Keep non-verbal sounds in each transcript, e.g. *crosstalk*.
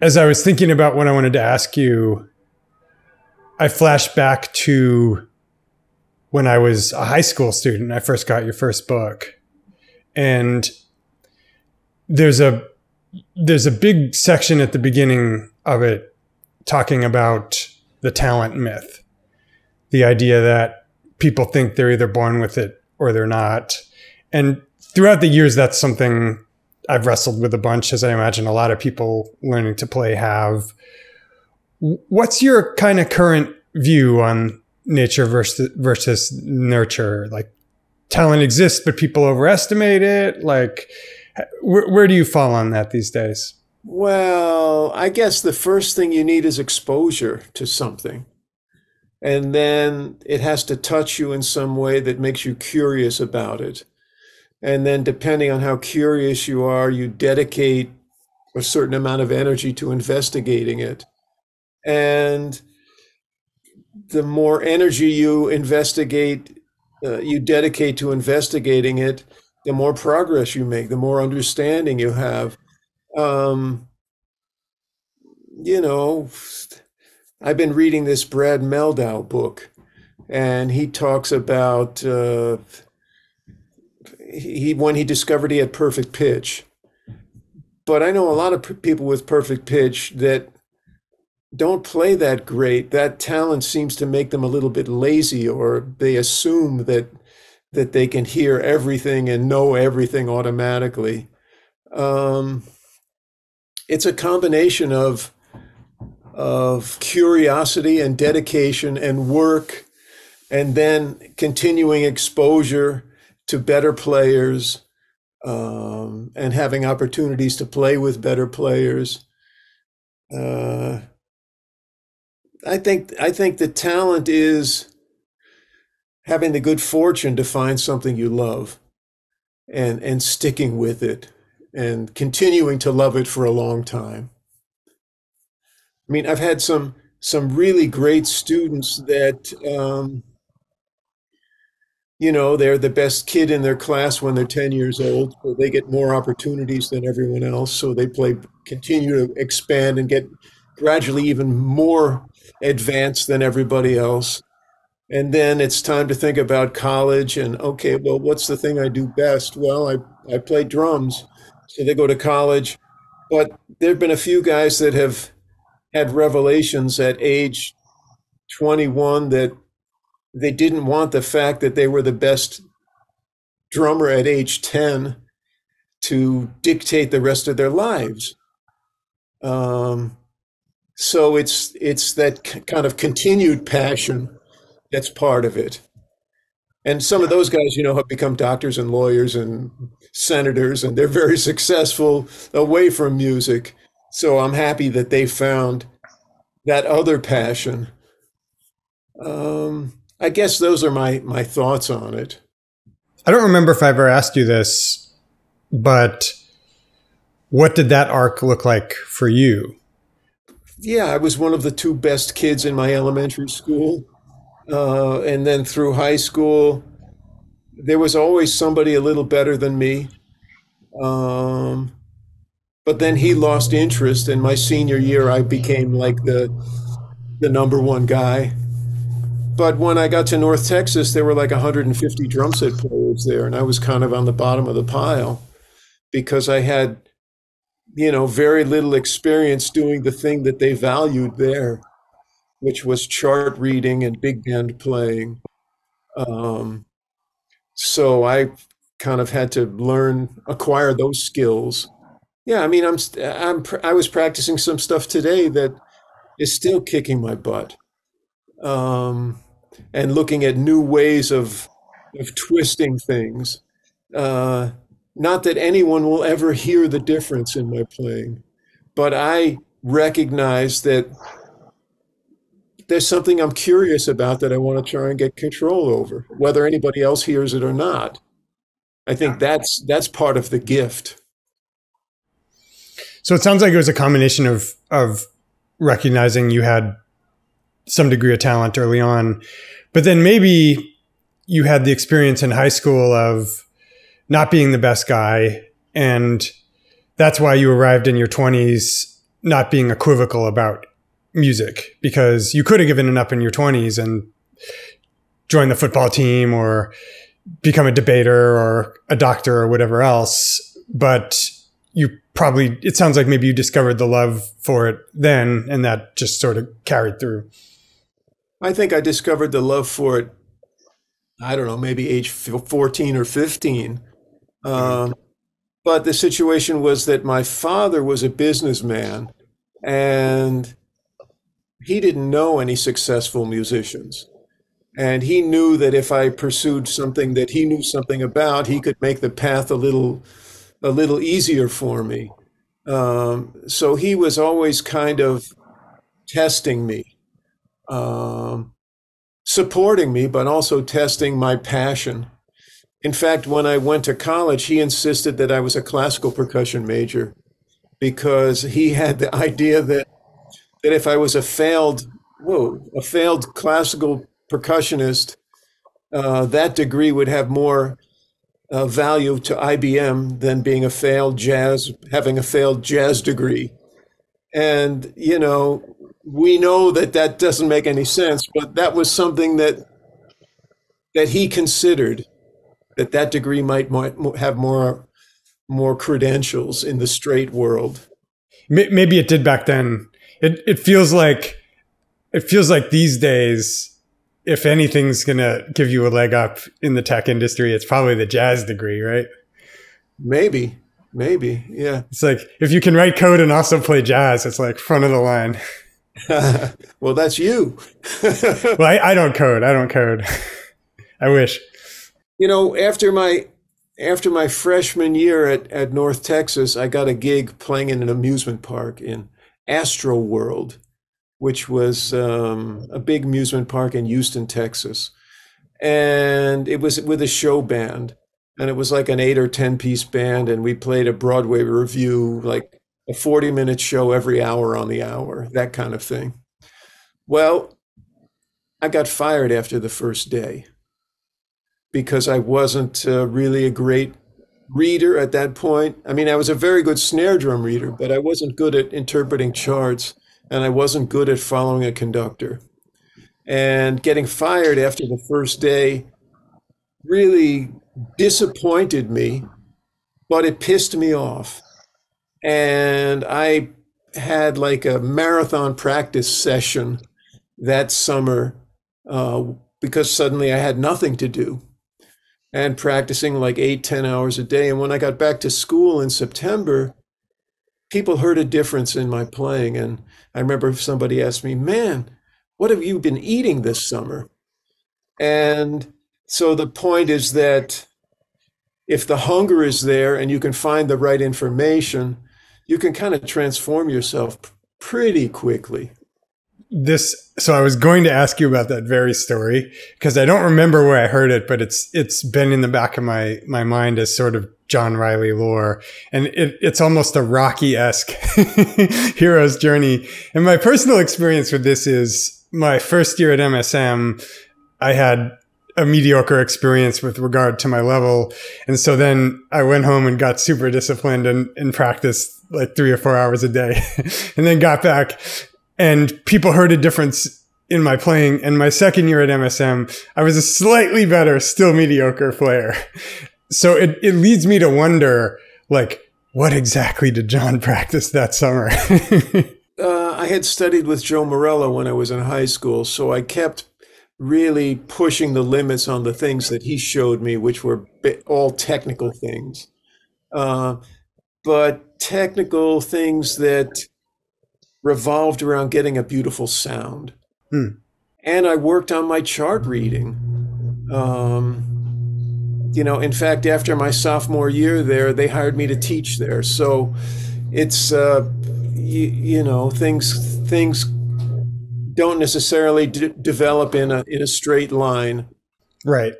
as I was thinking about what I wanted to ask you, I flashed back to when I was a high school student. I first got your first book, and there's a there's a big section at the beginning of it talking about the talent myth, the idea that people think they're either born with it or they're not, and throughout the years, that's something I've wrestled with a bunch, as I imagine a lot of people learning to play have. What's your kind of current view on nature versus versus nurture? Like, talent exists, but people overestimate it. Like, where, where do you fall on that these days? Well, I guess the first thing you need is exposure to something. And then it has to touch you in some way that makes you curious about it. And then, depending on how curious you are, you dedicate a certain amount of energy to investigating it. And the more energy you investigate, uh, you dedicate to investigating it, the more progress you make, the more understanding you have. Um, you know, I've been reading this Brad Mehldau book, and he talks about. Uh, he when he discovered he had perfect pitch. But I know a lot of people with perfect pitch that don't play that great. That talent seems to make them a little bit lazy, or they assume that that they can hear everything and know everything automatically. Um, it's a combination of of curiosity and dedication and work, and then continuing exposure to better players um, and having opportunities to play with better players. Uh, I think I think the talent is having the good fortune to find something you love and and sticking with it and continuing to love it for a long time. I mean, I've had some some really great students that um, you know, they're the best kid in their class when they're 10 years old. So they get more opportunities than everyone else. So they play, continue to expand and get gradually even more advanced than everybody else. And then it's time to think about college and, okay, well, what's the thing I do best? Well, I, I play drums. So they go to college. But there have been a few guys that have had revelations at age 21 that they didn't want the fact that they were the best drummer at age 10 to dictate the rest of their lives. Um, so it's it's that kind of continued passion that's part of it. And some of those guys, you know, have become doctors and lawyers and senators, and they're very *laughs* successful away from music. So I'm happy that they found that other passion. Um, I guess those are my my thoughts on it. I don't remember if I ever asked you this, but what did that arc look like for you? Yeah, I was one of the two best kids in my elementary school. Uh, and then through high school, there was always somebody a little better than me. Um, but then he lost interest. In my senior year, I became like the the number one guy but when I got to North Texas, there were like 150 drum set players there, and I was kind of on the bottom of the pile because I had, you know, very little experience doing the thing that they valued there, which was chart reading and big band playing. Um, so I kind of had to learn, acquire those skills. Yeah, I mean, I'm, I'm, I was practicing some stuff today that is still kicking my butt. Um, and looking at new ways of of twisting things. Uh, not that anyone will ever hear the difference in my playing, but I recognize that there's something I'm curious about that I want to try and get control over, whether anybody else hears it or not. I think that's that's part of the gift. So it sounds like it was a combination of of recognizing you had some degree of talent early on. But then maybe you had the experience in high school of not being the best guy. And that's why you arrived in your 20s not being equivocal about music because you could have given it up in your 20s and joined the football team or become a debater or a doctor or whatever else. But you probably, it sounds like maybe you discovered the love for it then and that just sort of carried through. I think I discovered the love for it, I don't know, maybe age 14 or 15. Um, but the situation was that my father was a businessman and he didn't know any successful musicians. And he knew that if I pursued something that he knew something about, he could make the path a little, a little easier for me. Um, so he was always kind of testing me, um, supporting me, but also testing my passion. In fact, when I went to college, he insisted that I was a classical percussion major because he had the idea that that if I was a failed whoa a failed classical percussionist, uh, that degree would have more uh, value to IBM than being a failed jazz having a failed jazz degree. And you know, we know that that doesn't make any sense, but that was something that that he considered that that degree might, might have more more credentials in the straight world. Maybe it did back then. It it feels like it feels like these days, if anything's gonna give you a leg up in the tech industry, it's probably the jazz degree, right? Maybe, maybe, yeah. It's like if you can write code and also play jazz, it's like front of the line. *laughs* *laughs* well, that's you. *laughs* well, I, I don't code. I don't code. *laughs* I wish you know, after my after my freshman year at, at North Texas, I got a gig playing in an amusement park in Astro World, which was um, a big amusement park in Houston, Texas. And it was with a show band. And it was like an eight or 10 piece band. And we played a Broadway review like a 40 minute show every hour on the hour, that kind of thing. Well, I got fired after the first day because I wasn't uh, really a great reader at that point. I mean, I was a very good snare drum reader, but I wasn't good at interpreting charts and I wasn't good at following a conductor. And getting fired after the first day really disappointed me, but it pissed me off. And I had like a marathon practice session that summer uh, because suddenly I had nothing to do and practicing like eight, ten hours a day. And when I got back to school in September, people heard a difference in my playing. And I remember somebody asked me, Man, what have you been eating this summer? And so the point is that if the hunger is there and you can find the right information, you can kind of transform yourself pretty quickly this so I was going to ask you about that very story because I don't remember where I heard it, but it's it's been in the back of my my mind as sort of John Riley lore, and it, it's almost a Rocky esque *laughs* hero's journey. And my personal experience with this is my first year at MSM, I had a mediocre experience with regard to my level, and so then I went home and got super disciplined and, and practiced like three or four hours a day, *laughs* and then got back and people heard a difference in my playing. And my second year at MSM, I was a slightly better, still mediocre player. *laughs* So it, it leads me to wonder, like, what exactly did John *laughs* practice that summer? uh, I had studied with Joe Morello when I was in high school, so I kept really pushing the limits on the things that he showed me, which were all technical things. Uh, but technical things that revolved around getting a beautiful sound. Hmm. And I worked on my chart reading. Um, you know, in fact, after my sophomore year there, they hired me to teach there. So it's, uh, you, you know, things things don't necessarily d- develop in a in a straight line, right?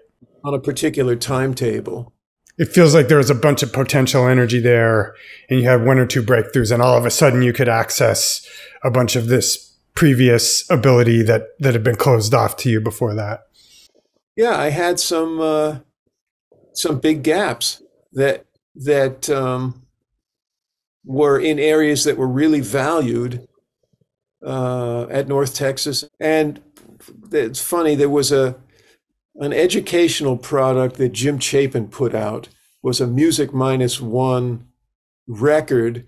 On a particular timetable it feels like there was a bunch of potential energy there and you had one or two breakthroughs and all of a sudden you could access a bunch of this previous ability that that had been closed off to you before that yeah i had some uh, some big gaps that that um, were in areas that were really valued uh, at North Texas. And it's funny, there was a an educational product that Jim Chapin put out was a Music Minus One record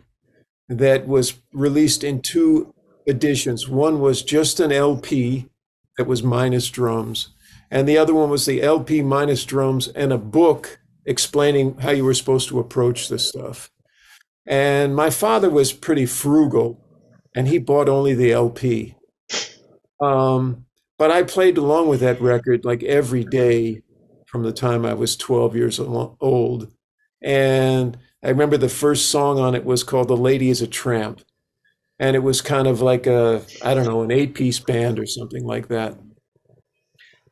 that was released in two editions. One was just an LP that was minus drums, and the other one was the LP minus drums and a book explaining how you were supposed to approach this stuff. And my father was pretty frugal, and he bought only the LP. Um, but I played along with that record like every day from the time I was 12 years old. And I remember the first song on it was called The Lady is a Tramp. And it was kind of like a, I don't know, an eight piece band or something like that.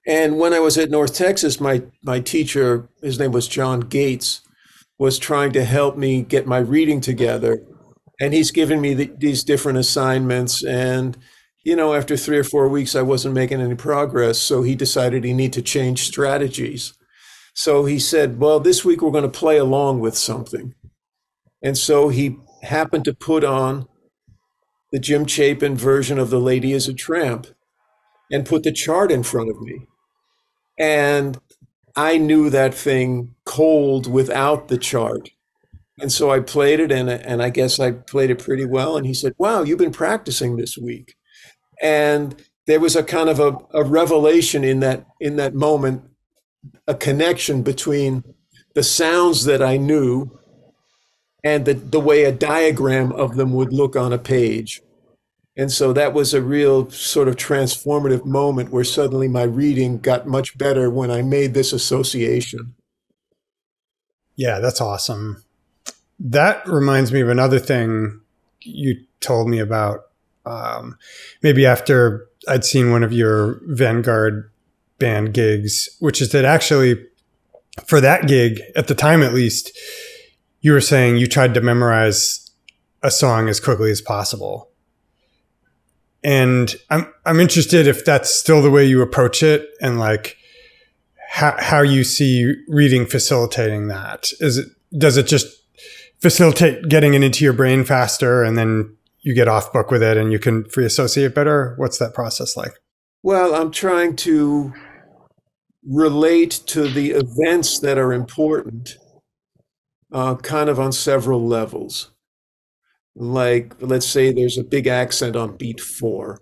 And when I was at North Texas, my, my teacher, his name was John Gates, was trying to help me get my reading together. And he's given me the, these different assignments. And, you know, after three or four weeks, I wasn't making any progress. So he decided he needed to change strategies. So he said, Well, this week we're going to play along with something. And so he happened to put on the Jim Chapin version of The Lady is a Tramp and put the chart in front of me. And I knew that thing cold without the chart. And so I played it, and, and I guess I played it pretty well. And he said, Wow, you've been practicing this week. And there was a kind of a, a revelation in that in that moment, a connection between the sounds that I knew and the, the way a diagram of them would look on a page. And so that was a real sort of transformative moment where suddenly my reading got much better when I made this association. Yeah, that's awesome. That reminds me of another thing you told me about. Um, maybe after I'd seen one of your Vanguard band gigs, which is that actually for that gig, at the time at least, you were saying you tried to memorize a song as quickly as possible. And I'm I'm interested if that's still the way you approach it and like how how you see reading facilitating that. Is it does it just facilitate getting it into your brain faster and then you get off book with it and you can free associate better? What's that process like? Well, I'm trying to relate to the events that are important uh, kind of on several levels. Like, let's say there's a big accent on beat four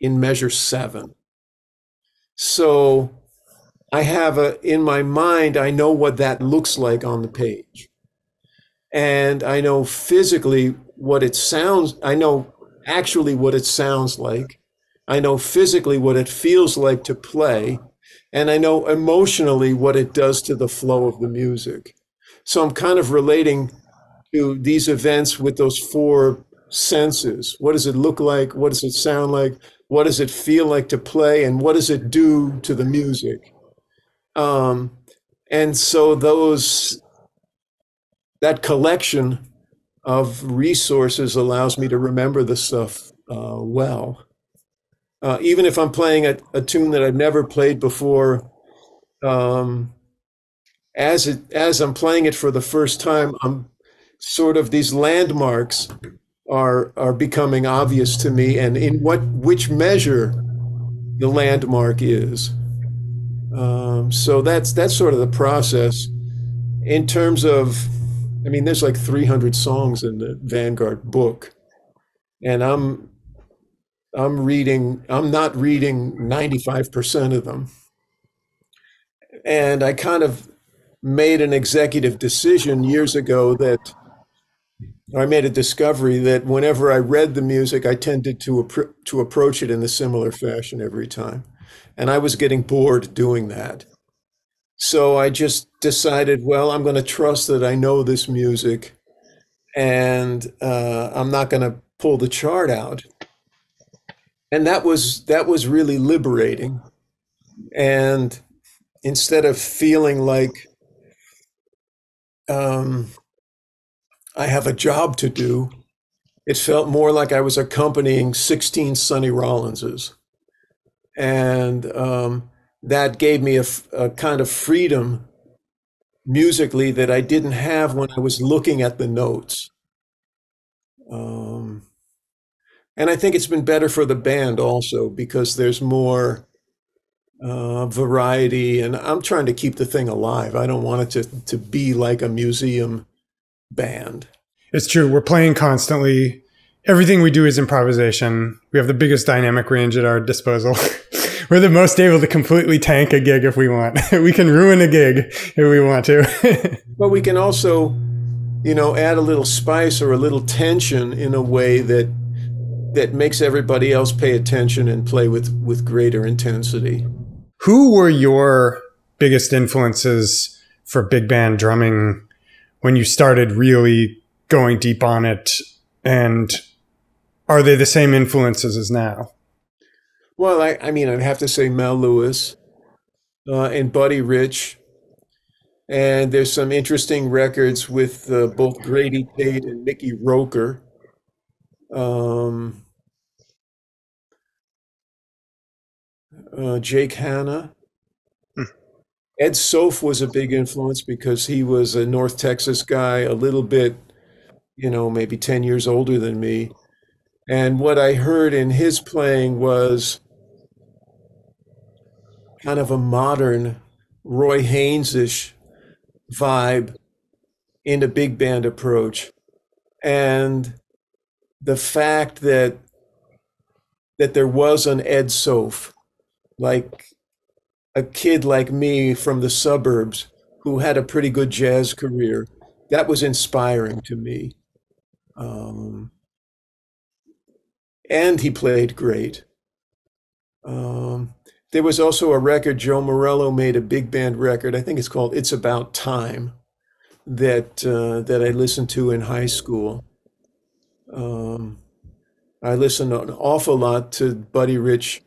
in measure seven. So I have a, in my mind, I know what that looks like on the page. And I know physically what it sounds, I know actually what it sounds like. I know physically what it feels like to play. And I know emotionally what it does to the flow of the music. So I'm kind of relating to these events with those four senses. What does it look like? What does it sound like? What does it feel like to play? And what does it do to the music? Um, and so those that collection of resources allows me to remember the stuff uh, well. Uh, even if I'm playing a, a, tune that I've never played before, um, as it as I'm playing it for the first time, I'm sort of these landmarks are are becoming obvious to me, and in what which measure the landmark is. Um, so that's that's sort of the process. In terms of, I mean, there's like 300 songs in the Vanguard book, and I'm I'm reading. I'm not reading 95% of them, and I kind of made an executive decision years ago that I made a discovery that whenever I read the music, I tended to appro- to approach it in a similar fashion every time, and I was getting bored doing that. So I just decided, well, I'm going to trust that I know this music, and uh, I'm not going to pull the chart out. And that was that was really liberating. And instead of feeling like um, I have a job to do, it felt more like I was accompanying 16 Sonny Rollinses. And um, that gave me a, a kind of freedom musically that I didn't have when I was looking at the notes. Um, and I think it's been better for the band also because there's more uh, variety, and I'm trying to keep the thing alive. I don't want it to to be like a museum band. It's true. We're playing constantly. Everything we do is improvisation. We have the biggest dynamic range at our disposal. *laughs* We're the most able to completely tank a gig if we want. *laughs* we can ruin a gig if we want to. *laughs* but we can also, you know, add a little spice or a little tension in a way that that makes everybody else pay attention and play with with greater intensity. Who were your biggest influences for big band drumming when you started really going deep on it? And are they the same influences as now? Well, I, I mean, I'd have to say Mel Lewis uh, and Buddy Rich. And there's some interesting records with uh, both Grady Tate and Mickey Roker. Um, uh, Jake Hanna. Hmm. Ed Soph was a big influence because he was a North Texas guy, a little bit, you know, maybe 10 years older than me. And what I heard in his playing was kind of a modern Roy Haynes ish vibe in a big band approach. And the fact that that there was an Ed Soph like a kid like me from the suburbs who had a pretty good jazz career. That was inspiring to me. Um, and he played great. Um, there was also a record, Joe Morello made a big band record. I think it's called It's About Time that, uh, that I listened to in high school. Um, I listened an awful lot to Buddy Rich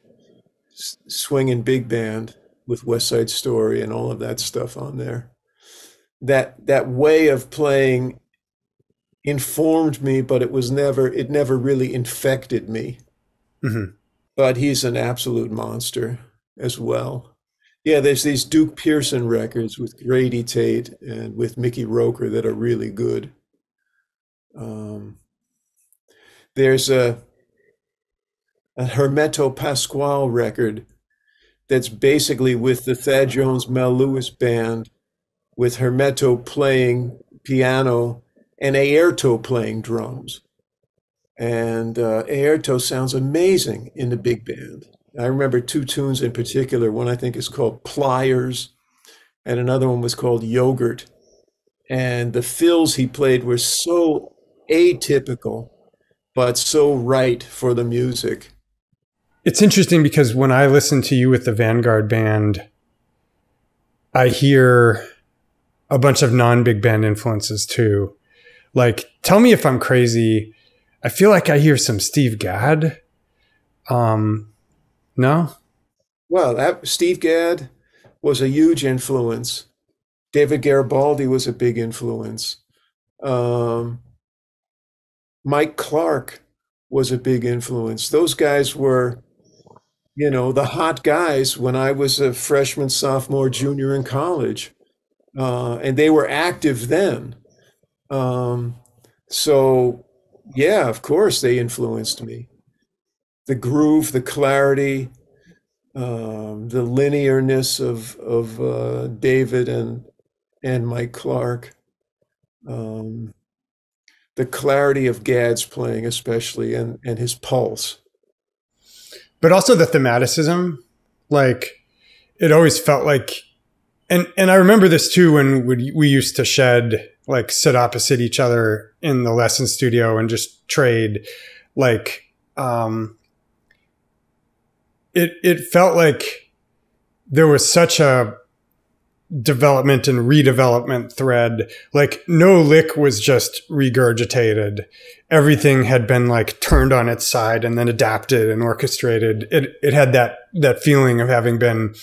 swinging big band with West Side Story and all of that stuff on there. That that way of playing informed me, but it was never it never really infected me. Mm-hmm. But he's an absolute monster as well. Yeah, there's these Duke Pearson records with Grady Tate and with Mickey Roker that are really good. Um, there's a a Hermeto Pascoal record that's basically with the Thad Jones Mel Lewis band, with Hermeto playing piano and Airto playing drums. And uh, Airto sounds amazing in the big band. I remember two tunes in particular. One I think is called Pliers, and another one was called Yogurt. And the fills he played were so atypical, but so right for the music. It's interesting because when I listen to you with the Vanguard band, I hear a bunch of non big band influences too. Like, tell me if I'm crazy. I feel like I hear some Steve Gadd. Um, no? Well, that, Steve Gadd was a huge influence. David Garibaldi was a big influence. Um, Mike Clark was a big influence. Those guys were you know, the hot guys when I was a freshman, sophomore, junior in college. Uh, and they were active then. Um, so, yeah, of course, they influenced me. The groove, the clarity, um, the linearness of of uh, David and and Mike Clark, um, the clarity of Gadd's playing, especially, and and his pulse but also the thematicism. Like it always felt like, and and I remember this too when we, we used to shed like sit opposite each other in the lesson studio and just trade like um it it felt like there was such a development and redevelopment thread. Like no lick was just regurgitated. Everything had been like turned on its side and then adapted and orchestrated. It it had that that feeling of having been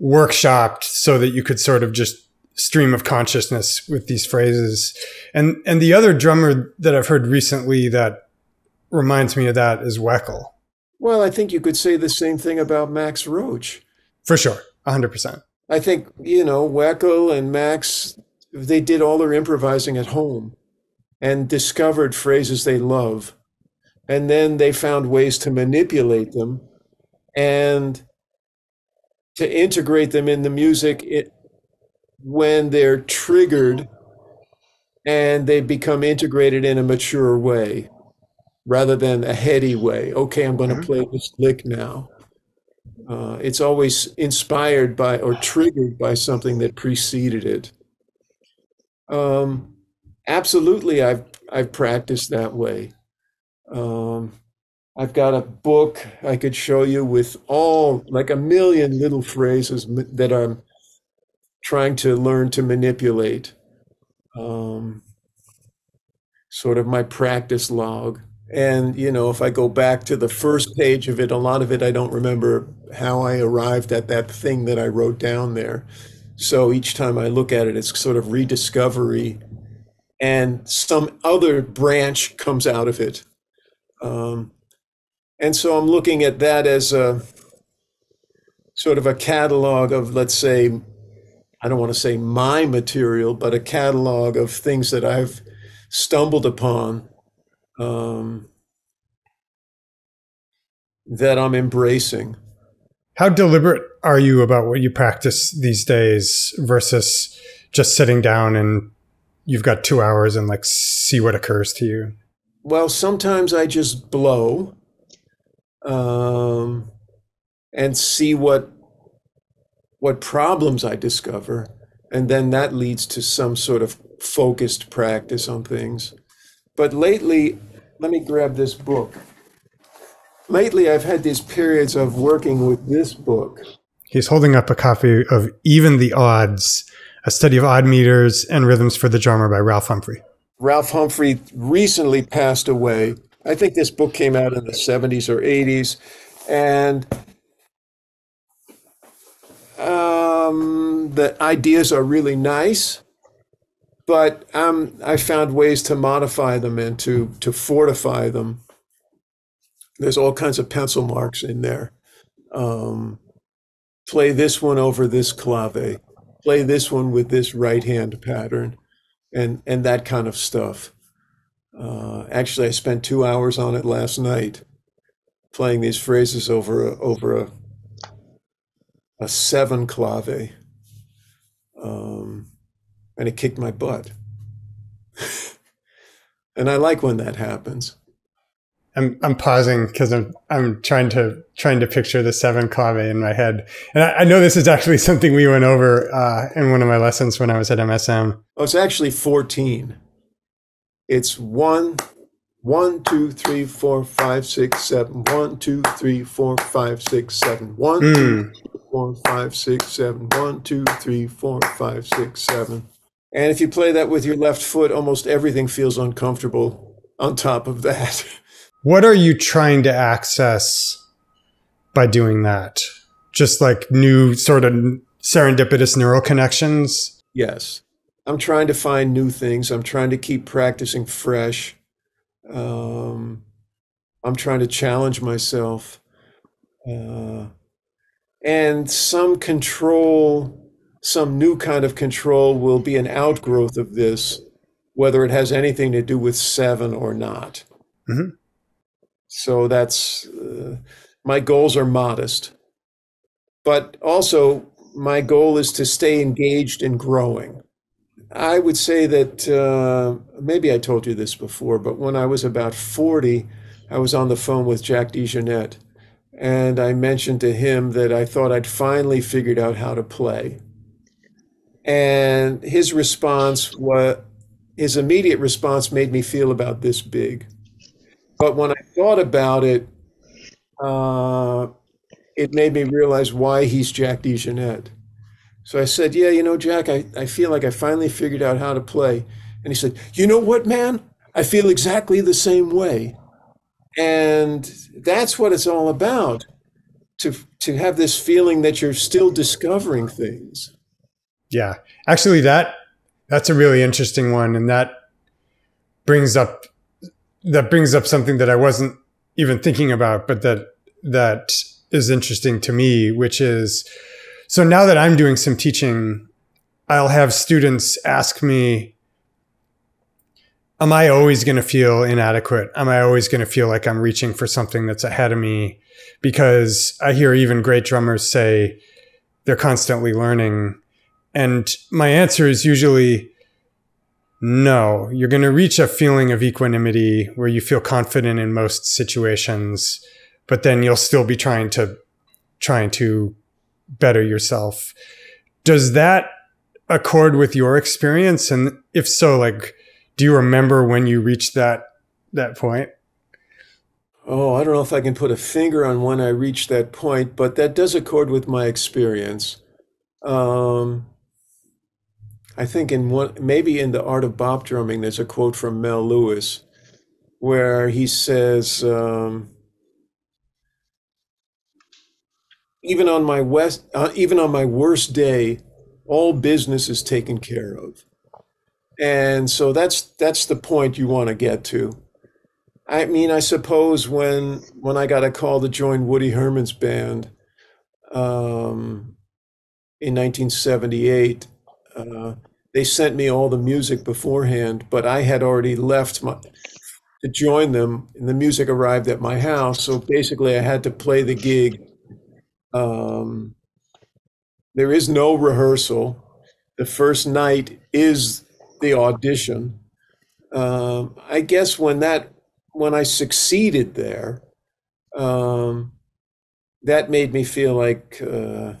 workshopped so that you could sort of just stream of consciousness with these phrases. And and the other drummer that I've heard recently that reminds me of that is Weckl. Well, I think you could say the same thing about Max Roach. For sure. 100%. I think, you know, Weckl and Max, they did all their improvising at home. and discovered phrases they love. And then they found ways to manipulate them and to integrate them in the music it, when they're triggered and they become integrated in a mature way rather than a heady way. Okay, I'm going to mm-hmm. play this lick now. Uh, it's always inspired by or triggered by something that preceded it. Um, absolutely, I've I've practiced that way. Um, I've got a book I could show you with all like a million little phrases that I'm trying to learn to manipulate. Um, sort of my practice log. And, you know, if I go back to the first page of it, a lot of it I don't remember how I arrived at that thing that I wrote down there. So each time I look at it, it's sort of rediscovery and some other branch comes out of it. Um, and so I'm looking at that as a sort of a catalog of, let's say, I don't want to say my material, but a catalog of things that I've stumbled upon um, that I'm embracing. How deliberate are you about what you practice these days versus just sitting down and you've got two hours and like see what occurs to you? Well, sometimes I just blow um, and see what what problems I discover, and then that leads to some sort of focused practice on things. But lately, let me grab this book lately I've had these periods of working with this book. He's holding up a copy of Even the Odds, a study of odd meters and rhythms for the drummer by Ralph Humphrey. Ralph Humphrey recently passed away. I think this book came out in the 70s or 80s. And um, the ideas are really nice, but um, I found ways to modify them and to, to fortify them there's all kinds of pencil marks in there. Um, play this one over this clave. Play this one with this right hand pattern, and and that kind of stuff. Uh, actually, I spent two hours on it last night, playing these phrases over a, over a a seven clave, um, and it kicked my butt. *laughs* and I like when that happens. I'm I'm pausing because I'm I'm trying to trying to picture the seven clave in my head, and I, I know this is actually *laughs* something we went over uh, in one of my lessons when I was at MSM. Oh, it's actually fourteen. It's one, one, two, three, four, five, six, seven. One, two, three, four, five, six, seven. One, mm. two, four, five, six, seven. One, two, three, four, five, six, seven. And if you play that with your left foot, almost everything feels uncomfortable on top of that. *laughs* What are you trying to access by doing that? Just like new sort of serendipitous neural connections? Yes. I'm trying to find new things. I'm trying to keep practicing fresh. Um, I'm trying to challenge myself. Uh, and some control, some new kind of control will be an outgrowth of this, whether it has anything to do with seven or not. Mm-hmm. So that's uh, my goals are modest. But also, my goal is to stay engaged in growing. I would say that uh, maybe I told you this before, but when I was about 40, I was on the phone with Jack DeJohnette, and I mentioned to him that I thought I'd finally figured out how to play. And his response was, his immediate response made me feel about this big. But when I thought about it, uh, it made me realize why he's Jack DeJohnette. So I said, Yeah, you know, Jack, I, I feel like I finally figured out how to play. And he said, You know what, man? I feel exactly the same way. And that's what it's all about to, to have this feeling that you're still discovering things. Yeah. Actually, that that's a really interesting one. And that brings up that brings up something that I wasn't even thinking about, but that that is interesting to me, which is so now that I'm doing some teaching, I'll have students ask me, am I always going to feel inadequate? Am I always going to feel like I'm reaching for something that's ahead of me? Because I hear even great drummers say they're constantly learning. And my answer is usually no. You're going to reach a feeling of equanimity where you feel confident in most situations, but then you'll still be trying to trying to better yourself. Does that accord with your experience? And if so, like do you remember when you reached that that point? Oh, I don't know if I can put a finger on when I reached that point, but that does accord with my experience. Um, I think in one, maybe in the art of bop drumming, there's a quote from Mel Lewis where he says, um, "Even on my west, uh, even on my worst day, all business is taken care of." And so that's that's the point you want to get to. I mean, I suppose when when I got a call to join Woody Herman's band um, in 1978, uh, they sent me all the music beforehand, but I had already left my, to join them, and the music arrived at my house. So basically, I had to play the gig. Um, there is no rehearsal. The first night is the audition. Um, I guess when that when I succeeded there, um, that made me feel like uh,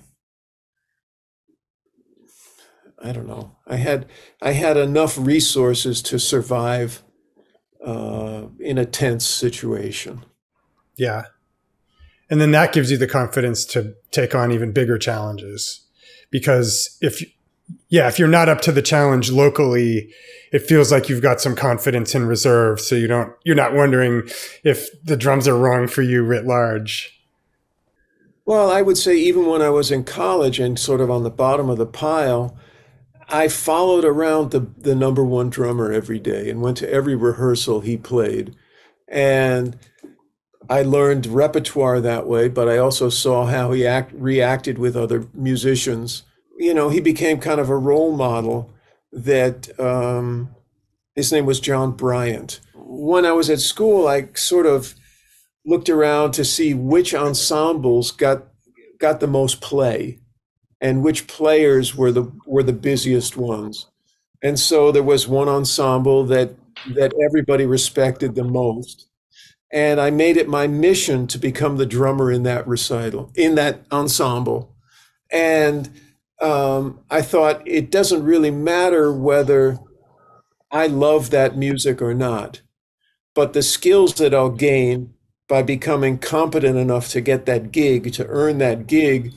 I don't know. I had I had enough resources to survive uh, in a tense situation. Yeah, and then that gives you the confidence to take on even bigger challenges because if yeah, if you're not up to the challenge locally, it feels like you've got some confidence in reserve. So you don't, you're not wondering if the drums are wrong for you writ large. Well, I would say even when I was in college and sort of on the bottom of the pile, I followed around the, the number one drummer every day and went to every rehearsal he played. And I learned repertoire that way, but I also saw how he act, reacted with other musicians you know, he became kind of a role model that um, his name was John Bryant. When I was at school, I sort of looked around to see which ensembles got got the most play and which players were the were the busiest ones. And so there was one ensemble that that everybody respected the most. And I made it my mission to become the drummer in that recital, in that ensemble. And um, I thought it doesn't really matter whether I love that music or not, but the skills that I'll gain by becoming competent enough to get that gig, to earn that gig,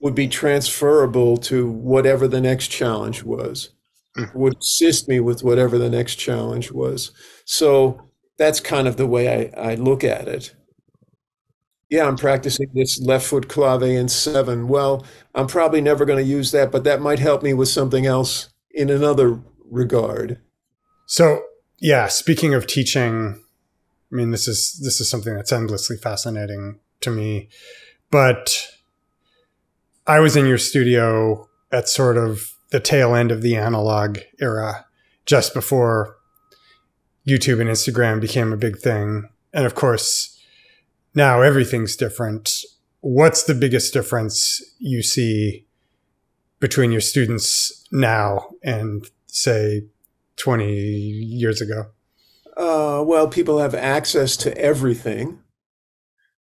would be transferable to whatever the next challenge was, hmm. would assist me with whatever the next challenge was. So that's kind of the way I, I look at it yeah, I'm practicing this left foot clave in seven. Well, I'm probably never going to use that, but that might help me with something else in another regard. So, yeah, speaking of teaching, I mean, this is this is something that's endlessly fascinating to me. But I was in your studio at sort of the tail end of the analog era, just before YouTube and Instagram became a big thing. And of course, now everything's different. What's the biggest difference you see between your students now and say 20 years ago? Uh, well, people have access to everything,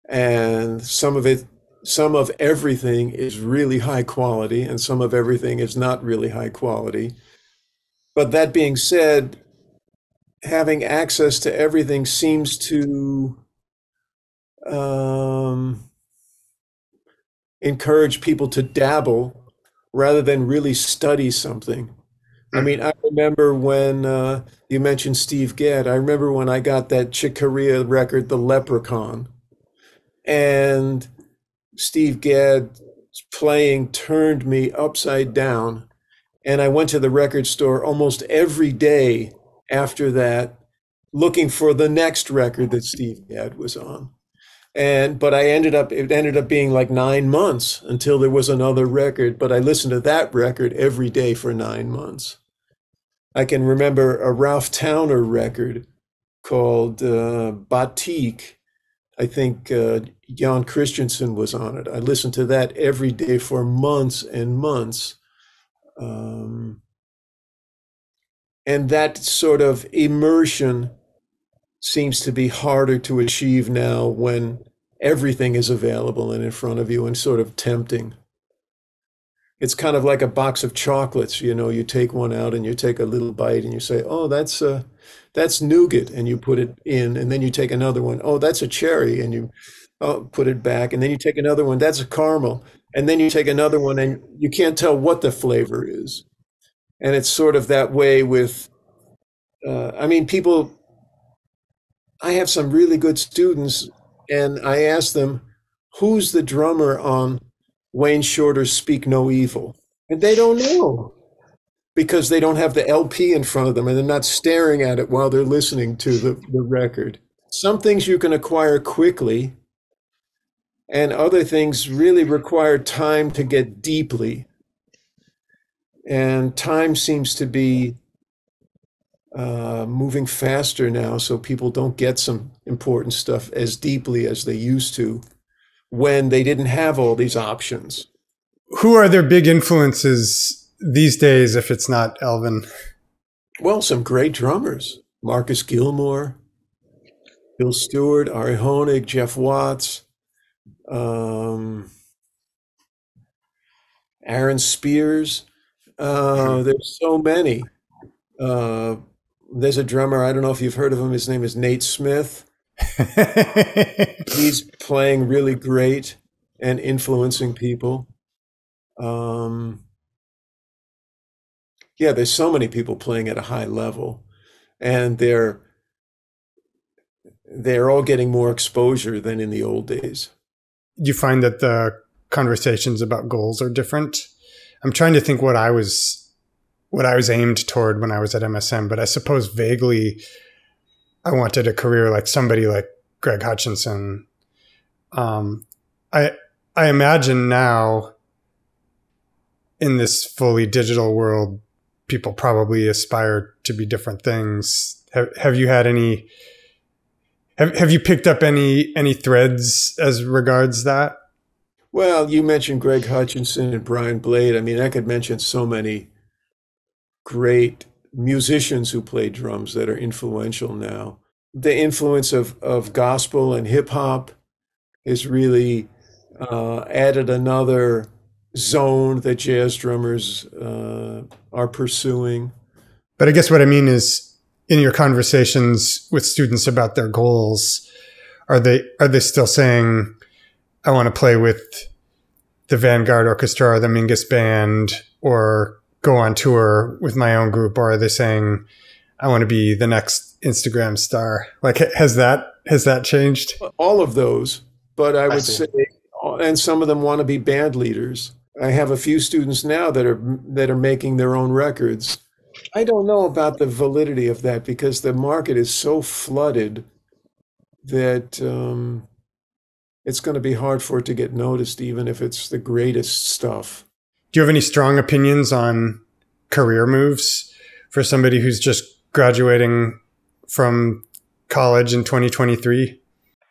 and some of it, some of everything is really high quality, and some of everything is not really high quality. But that being said, having access to everything seems to um, encourage people to dabble rather than really study something. I mean, I remember when uh, you mentioned Steve Gadd. I remember when I got that Chick Corea record, The Leprechaun, and Steve Gadd playing turned me upside down. And I went to the record store almost every day after that, looking for the next record that Steve Gadd was on and but I ended up it ended up being like nine months until there was another record. But I listened to that record every day for nine months. I can remember a Ralph Towner record called uh, Batik. I think uh, Jan Christensen was on it. I listened to that every day for months and months. Um, and that sort of immersion seems to be harder to achieve now when everything is available and in front of you and sort of tempting. It's kind of like a box of chocolates, you know, you take one out and you take a little bite and you say, "Oh, that's uh that's nougat," and you put it in, and then you take another one, "Oh, that's a cherry," and you oh, put it back, and then you take another one, "That's a caramel," and then you take another one, and you can't tell what the flavor is. And it's sort of that way with, uh, I mean, people. I have some really good students and I ask them, "Who's the drummer on Wayne Shorter's Speak No Evil?" And they don't know because they don't have the LP in front of them and they're not staring at it while they're listening to the, the record. Some things you can acquire quickly, and other things really require time to get deeply. And time seems to be uh, moving faster now, so people don't get some important stuff as deeply as they used to when they didn't have all these options. Who are their big influences these days if it's not Elvin? Well, some great drummers Marcus Gilmore, Bill Stewart, Ari Hoenig, Jeff Watts, um, Aaron Spears. Uh, there's so many. Uh, there's a drummer. I don't know if you've heard of him. His name is Nate Smith. *laughs* He's playing really great and influencing people. Um, yeah, there's so many people playing at a high level, and they're they're all getting more exposure than in the old days. You find that the conversations about goals are different. I'm trying to think what I was what I was aimed toward when I was at MSM, but I suppose vaguely I wanted a career like somebody like Greg Hutchinson. Um, I I imagine now in this fully digital world, people probably aspire to be different things. Have have you had any have have you picked up any any threads as regards that? Well, you mentioned Greg Hutchinson and Brian Blade. I mean, I could mention so many great musicians who play drums that are influential now. The influence of, of gospel and hip hop has really uh, added another zone that jazz drummers uh, are pursuing. But I guess what I mean is in your conversations with students about their goals, are they are they still saying, I want to play with the Vanguard Orchestra or the Mingus Band or go on tour with my own group or are they saying I want to be the next Instagram star? Like has that has that changed? All of those, but I would I say and some of them want to be band leaders. I have a few students now that are that are making their own records. I don't know about the validity of that because the market is so flooded that um, it's going to be hard for it to get noticed, even if it's the greatest stuff. Do you have any strong opinions on career moves for somebody who's just graduating from college in 2023?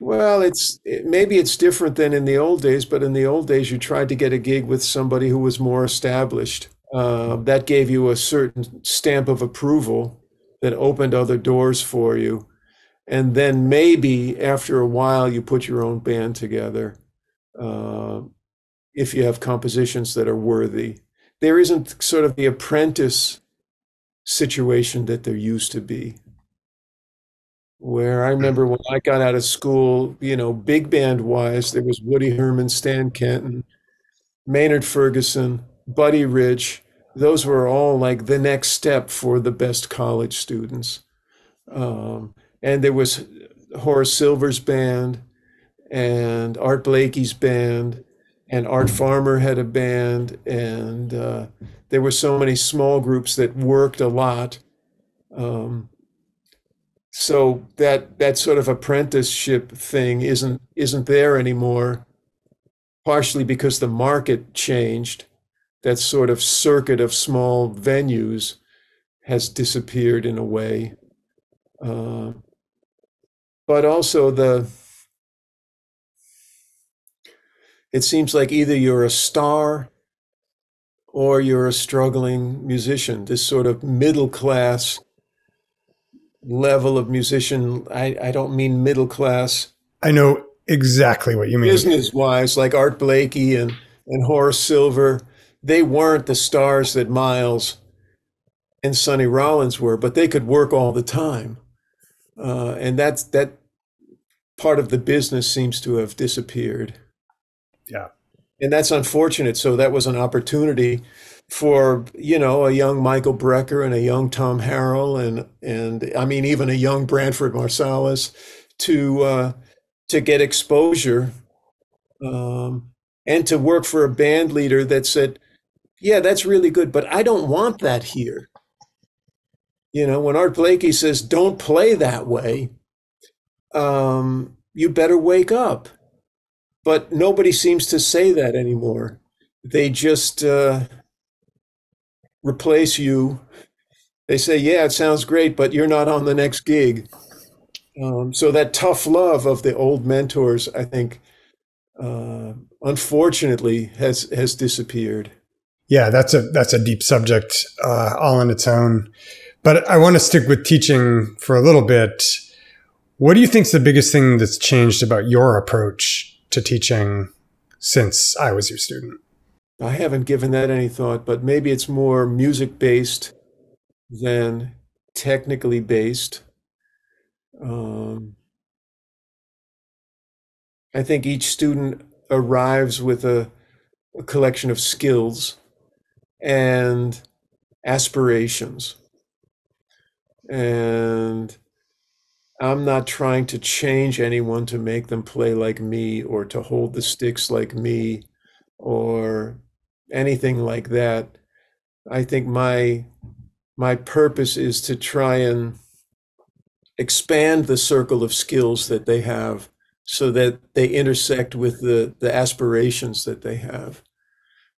Well, it's it, maybe it's different than in the old days, but in the old days, you tried to get a gig with somebody who was more established. Uh, that gave you a certain stamp of approval that opened other doors for you. And then maybe after a while, you put your own band together. Uh, if you have compositions that are worthy. There isn't sort of the apprentice situation that there used to be. Where I remember when I got out of school, you know, big band wise, there was Woody Herman, Stan Kenton, Maynard Ferguson, Buddy Rich. Those were all like the next step for the best college students. Um, and there was Horace Silver's band and Art Blakey's band and Art Farmer had a band, and uh, there were so many small groups that worked a lot. Um, so that that sort of apprenticeship thing isn't isn't there anymore. Partially because the market changed. That sort of circuit of small venues has disappeared in a way. Uh, but also the it seems like either you're a star or you're a struggling musician this sort of middle class level of musician i, I don't mean middle class I know exactly what you mean. business wise like art blakey and, and horace silver they weren't the stars that miles and sonny rollins were but they could work all the time uh, and that's that part of the business seems to have disappeared Yeah. and that's unfortunate. So that was an opportunity for you know a young Michael Brecker and a young Tom Harrell and and I mean even a young Branford Marsalis to uh, to get exposure um, and to work for a band leader that said, "Yeah, that's really good, but I don't want that here." You know, when Art Blakey says, "Don't play that way," um, you better wake up but nobody seems to say that anymore. They just uh, replace you. They say, "Yeah, it sounds great, but you're not on the next gig." Um, so that tough love of the old mentors, I think, uh, unfortunately, has has disappeared. Yeah, that's a that's a deep subject uh, all on its own. But I want to stick with teaching for a little bit. What do you think is the biggest thing that's changed about your approach to teaching since I was your student? I haven't given that any thought, but maybe it's more music based than technically based. Um, I think each student arrives with a, a collection of skills and aspirations. And I'm not trying to change anyone to make them play like me or to hold the sticks like me or anything like that. I think my my purpose is to try and expand the circle of skills that they have so that they intersect with the the aspirations that they have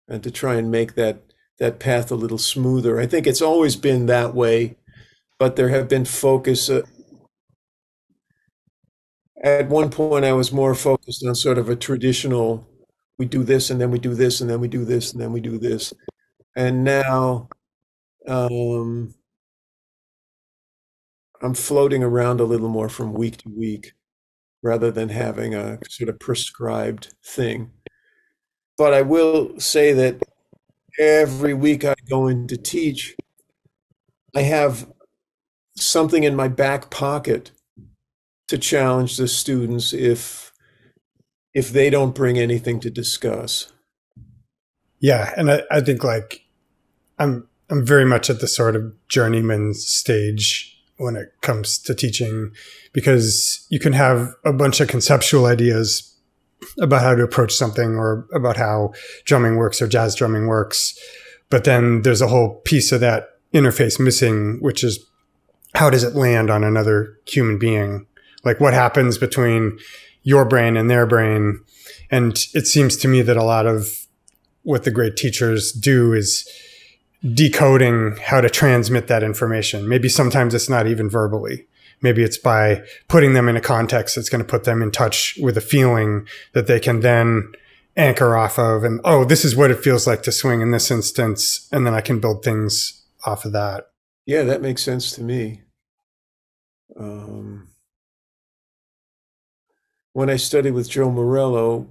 and to try and make that that path a little smoother. I think it's always been that way, but there have been focus uh, at one point I was more focused on sort of a traditional we do this and then we do this and then we do this and then we do this. And now um, I'm floating around a little more from week to week rather than having a sort of prescribed thing. But I will say that every week I go in to teach, I have something in my back pocket to challenge the students if if they don't bring anything to discuss. Yeah, and I, I think like I'm I'm very much at the sort of journeyman stage when it comes to teaching because you can have a bunch of conceptual ideas about how to approach something or about how drumming works or jazz drumming works. But then there's a whole piece of that interface missing, which is how does it land on another human being? Like what happens between your brain and their brain? And it seems to me that a lot of what the great teachers do is decoding how to transmit that information. Maybe sometimes it's not even verbally. Maybe it's by putting them in a context that's going to put them in touch with a feeling that they can then anchor off of. And, oh, this is what it feels like to swing in this instance. And then I can build things off of that. Yeah, that makes sense to me. Um, when I studied with Joe Morello,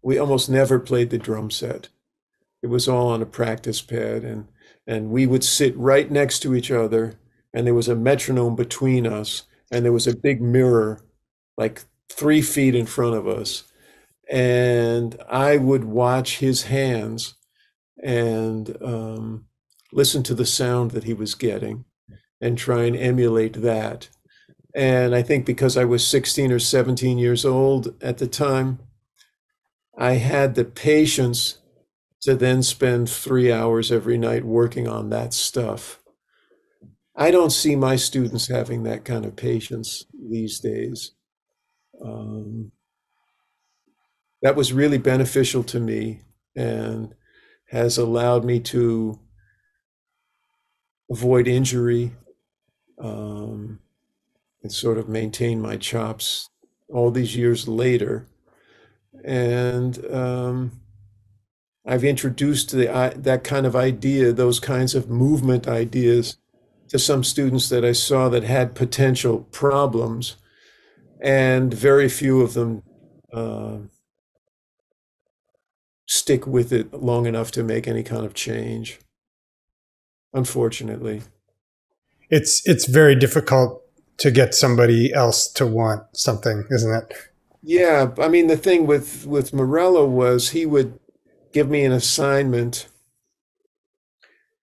we almost never played the drum set. It was all on a practice pad, and and we would sit right next to each other, and there was a metronome between us, and there was a big mirror, like three feet in front of us, and I would watch his hands, and um, listen to the sound that he was getting, and try and emulate that. And I think because I was 16 or 17 years old at the time, I had the patience to then spend three hours every night working on that stuff. I don't see my students having that kind of patience these days. Um, that was really beneficial to me and has allowed me to avoid injury, um, and sort of maintain my chops all these years later. And um, I've introduced the, that kind of idea, those kinds of movement ideas, to some students that I saw that had potential problems, and very few of them uh, stick with it long enough to make any kind of change. Unfortunately, it's it's very difficult to get somebody else to want something, isn't it? Yeah, I mean the thing with with Morello was he would give me an assignment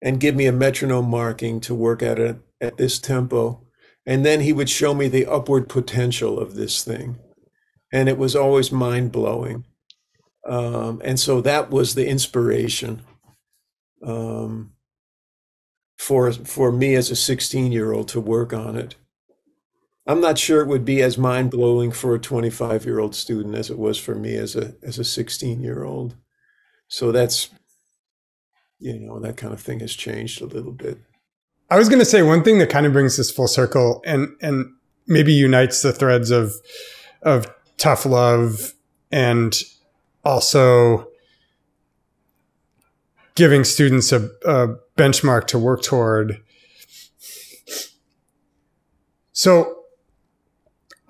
and give me a metronome marking to work at it at this tempo, and then he would show me the upward potential of this thing, and it was always mind blowing, um, and so that was the inspiration. Um, for for me as a 16 year old to work on it I'm not sure it would be as mind blowing for a 25 year old student as it was for me as a as a 16 year old. So that's you know that kind of thing has changed a little bit. I was going to say one thing that kind of brings this full circle and and maybe unites the threads of of tough love and also giving students a, a benchmark to work toward. So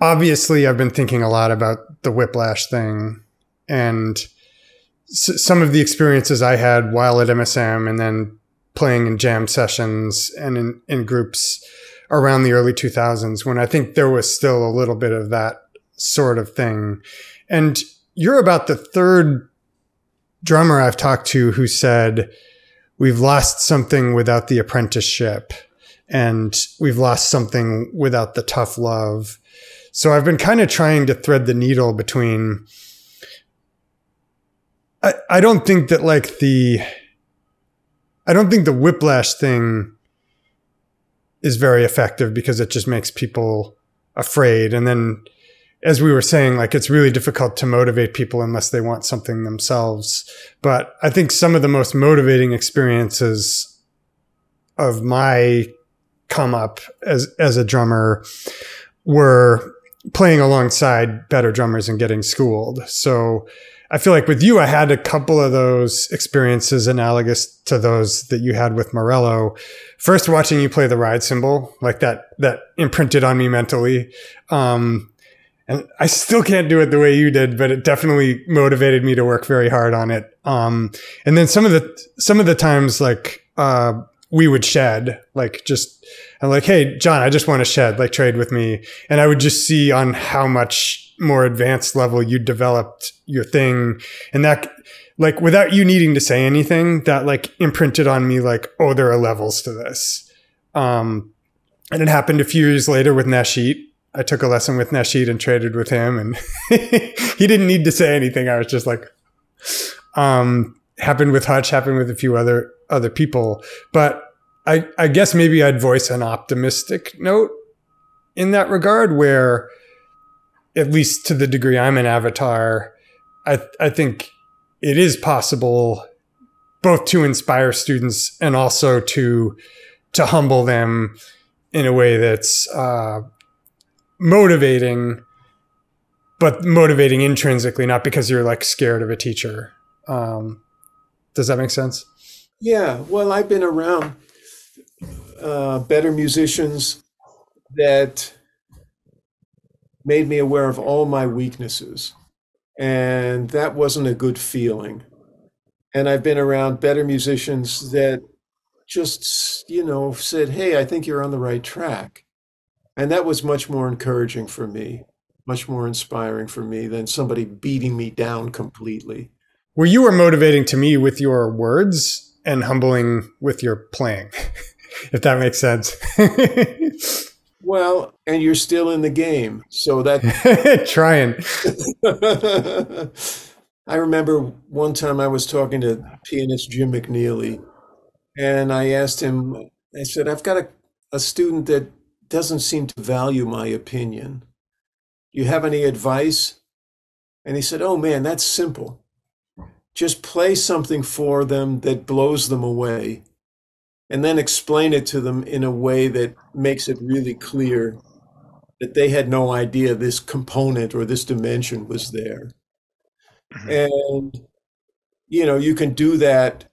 obviously I've been thinking a lot about the whiplash thing and some of the experiences I had while at MSM and then playing in jam sessions and in, in groups around the early 2000s when I think there was still a little bit of that sort of thing. And you're about the third drummer I've talked to who said, We've lost something without the apprenticeship, and we've lost something without the tough love. So I've been kind of trying to thread the needle between. I, I don't think that like the. I don't think the whiplash thing is very effective because it just makes people afraid. And then, as we were saying, like it's really difficult to motivate people unless they want something themselves. But I think some of the most motivating experiences of my come up as as a drummer were playing alongside better drummers and getting schooled. So I feel like with you, I had a couple of those experiences analogous to those that you had with Morello. First, watching you play the ride cymbal, like that, that imprinted on me mentally. Um, and I still can't do it the way you did, but it definitely motivated me to work very hard on it. Um, and then some of the, some of the times like, uh, we would shed, like just, and like, hey, John, I just want to shed, like trade with me. And I would just see on how much more advanced level you developed your thing. And that, like, without you needing to say anything, that like imprinted on me, like, oh, there are levels to this. Um, and it happened a few years later with Nasheet. I took a lesson with Nasheet and traded with him, and *laughs* he didn't need to say anything. I was just like, um, happened with Hutch, happened with a few other other people. But I, I guess maybe I'd voice an optimistic note in that regard, where at least to the degree I'm an avatar, I I think it is possible both to inspire students and also to to humble them in a way that's uh, motivating, but motivating intrinsically, not because you're like scared of a teacher. Um, does that make sense? Yeah. Well, I've been around uh, better musicians that made me aware of all my weaknesses. And that wasn't a good feeling. And I've been around better musicians that just, you know, said, Hey, I think you're on the right track. And that was much more encouraging for me, much more inspiring for me than somebody beating me down completely. Well, you were motivating to me with your words and humbling with your playing, *laughs* if that makes sense. *laughs* well, and you're still in the game. So that. *laughs* Trying. I remember one time I was talking to pianist Jim McNeely, and I asked him, I said, I've got a, a student that doesn't seem to value my opinion. Do you have any advice? And he said, Oh man, that's simple. Just play something for them that blows them away. and then explain it to them in a way that makes it really clear that they had no idea this component or this dimension was there. Mm-hmm. And, you know, you can do that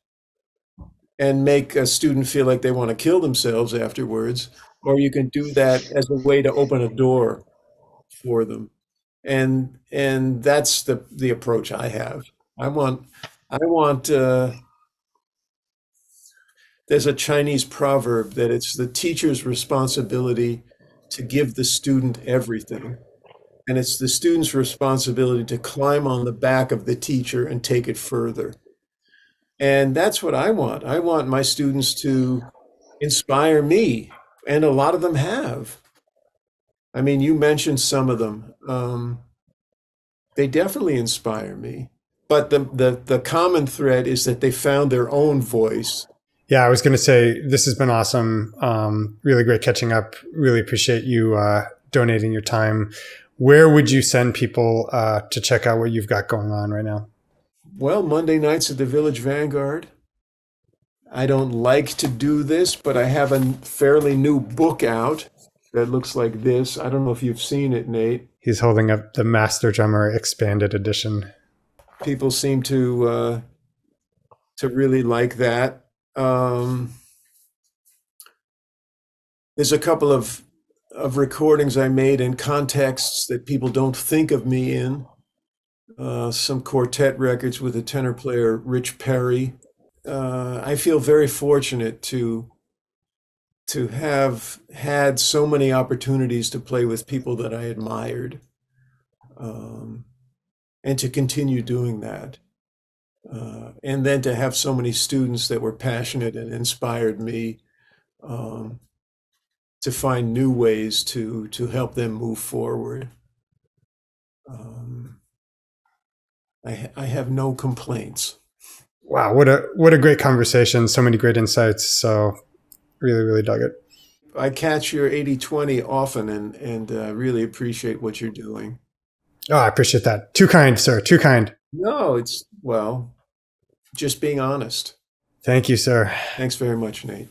and make a student feel like they want to kill themselves afterwards, or you can do that as a way to open a door for them. And and that's the the approach I have. I want I want uh, there's a Chinese proverb that it's the teacher's responsibility to give the student everything. And it's the student's responsibility to climb on the back of the teacher and take it further. And that's what I want. I want my students to inspire me, and a lot of them have. I mean, you mentioned some of them. Um, they definitely inspire me. But the, the, the common thread is that they found their own voice yeah, I was going to say this has been awesome. Um, really great catching up. Really appreciate you uh, donating your time. Where would you send people uh, to check out what you've got going on right now? Well, Monday nights at the Village Vanguard. I don't like to do this, but I have a fairly new book out that looks like this. I don't know if you've seen it, Nate. He's holding up the Master Drummer Expanded Edition. People seem to uh, to really like that. Um, there's a couple of of recordings I made in contexts that people don't think of me in. Uh, some quartet records with a tenor player, Rich Perry. Uh, I feel very fortunate to to have had so many opportunities to play with people that I admired, um, and to continue doing that. Uh, and then to have so many students that were passionate and inspired me um, to find new ways to to help them move forward. Um, I I have no complaints. Wow, what a what a great conversation! So many great insights. So really, really dug it. I catch your 80-20 often, and and uh, really appreciate what you're doing. Oh, I appreciate that. Too kind, sir. Too kind. No, it's, well, just being honest. Thank you, sir. Thanks very much, Nate.